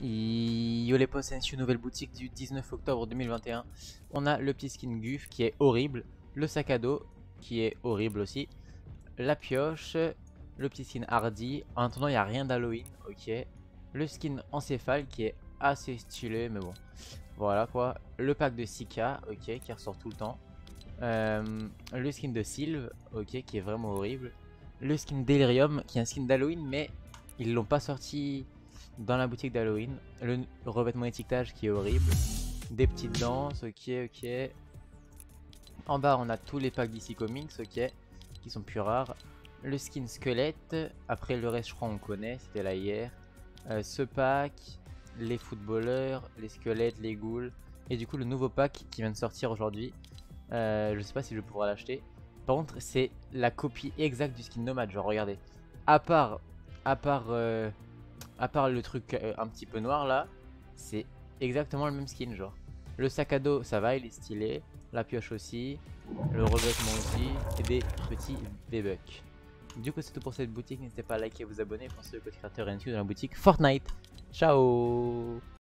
Yo les une nouvelle boutique du 19 octobre 2021. On a le petit skin Guf qui est horrible, le sac à dos qui est horrible aussi, la pioche, le petit skin Hardy. En attendant, il n'y a rien d'Halloween, ok. Le skin encéphale qui est assez stylé, mais bon. Voilà quoi. Le pack de Sika, ok, qui ressort tout le temps. Euh, le skin de Sylve, ok, qui est vraiment horrible. Le skin Delirium, qui est un skin d'Halloween, mais ils l'ont pas sorti dans la boutique d'Halloween. Le revêtement étiquetage qui est horrible. Des petites danses, ok, ok. En bas, on a tous les packs DC Comics, ok, qui sont plus rares. Le skin squelette, après le reste, je crois, on connaît, c'était là hier. Euh, ce pack, les footballeurs, les squelettes, les ghouls. Et du coup, le nouveau pack qui vient de sortir aujourd'hui. Euh, je sais pas si je pourrai l'acheter. Par contre, c'est la copie exacte du skin nomade. Genre, regardez. À part, à part, euh, à part le truc euh, un petit peu noir là, c'est exactement le même skin. Genre, le sac à dos, ça va, il est stylé. La pioche aussi, le revêtement aussi, et des petits V-Bucks. Du coup, c'est tout pour cette boutique. N'hésitez pas à liker et vous abonner. Pensez au code créateur NQ dans la boutique Fortnite. Ciao